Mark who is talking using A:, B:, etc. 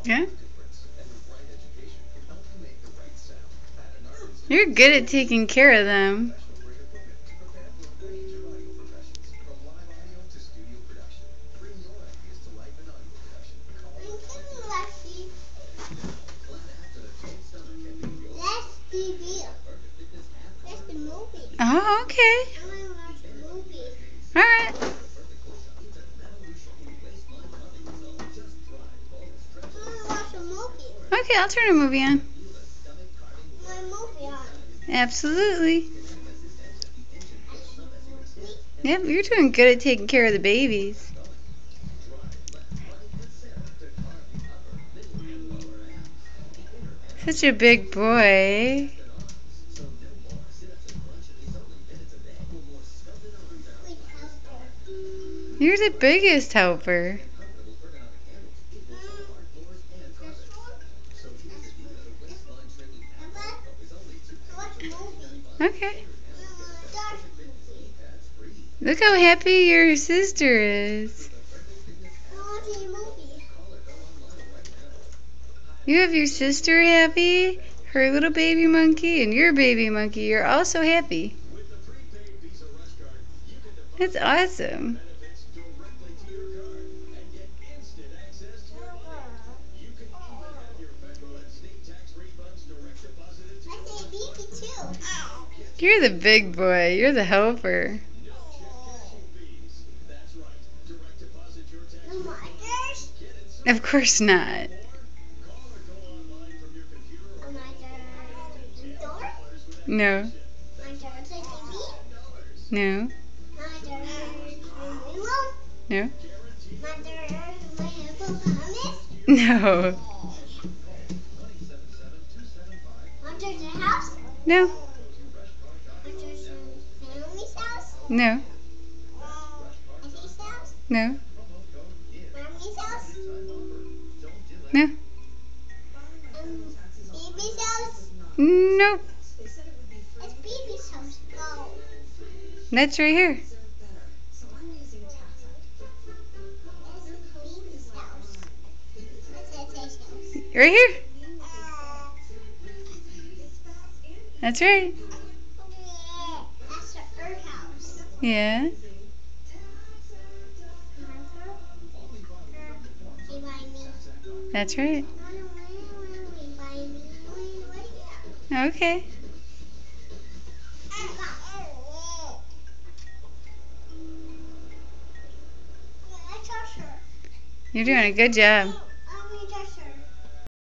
A: Okay. You're good at taking care of them. Oh, okay. All right. Okay, I'll turn a movie on. Absolutely. Yep, you're doing good at taking care of the babies. Such a big boy. You're the biggest helper. Okay. Look how happy your sister is. You have your sister happy, her little baby monkey, and your baby monkey. You're all so happy. That's awesome. You're the big boy. You're the helper. Of course not. No. No. No. No. No. No. No. No. Nope. That's right here. Right here. That's right. Yeah. That's right. Okay. You're doing a good job.